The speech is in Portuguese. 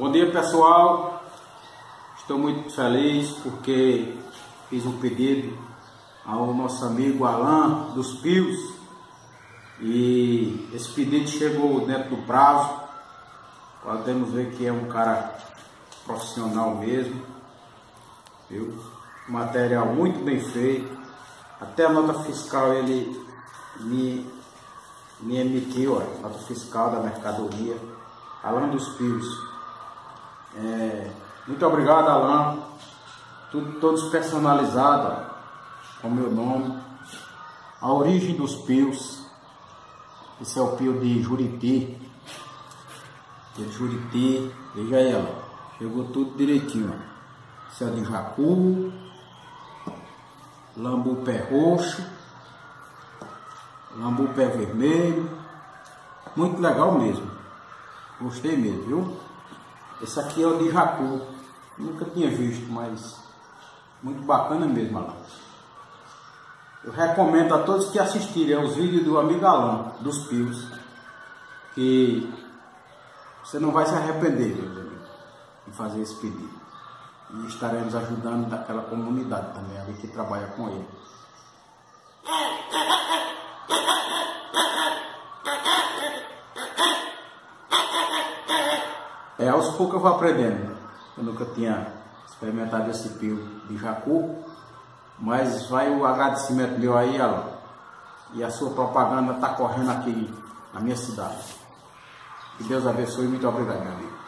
Bom dia pessoal, estou muito feliz porque fiz um pedido ao nosso amigo Alain dos Pios. E esse pedido chegou dentro do prazo, podemos ver que é um cara profissional mesmo, viu? material muito bem feito, até a nota fiscal ele me, me emitiu, nota fiscal da mercadoria, Alain dos Pios. É, muito obrigado, Alain. Tudo, todos personalizados, com meu nome. A origem dos pios. Esse é o pio de Juriti. De Juriti. Veja ela. Chegou tudo direitinho. Esse é de Jacu. Lambu pé roxo. Lambu pé vermelho. Muito legal mesmo. Gostei mesmo, viu? Esse aqui é o de Jacu. Nunca tinha visto, mas muito bacana mesmo, Alain. Eu recomendo a todos que assistirem aos vídeos do amigo Alain, dos Pios, que você não vai se arrepender, meus amigos, de fazer esse pedido. E estaremos ajudando daquela comunidade também, ali que trabalha com ele. É, aos poucos eu vou aprendendo. Eu nunca tinha experimentado esse pio de jacu, mas vai o agradecimento meu aí, Alan. E a sua propaganda está correndo aqui na minha cidade. Que Deus abençoe. Muito obrigado, meu amigo.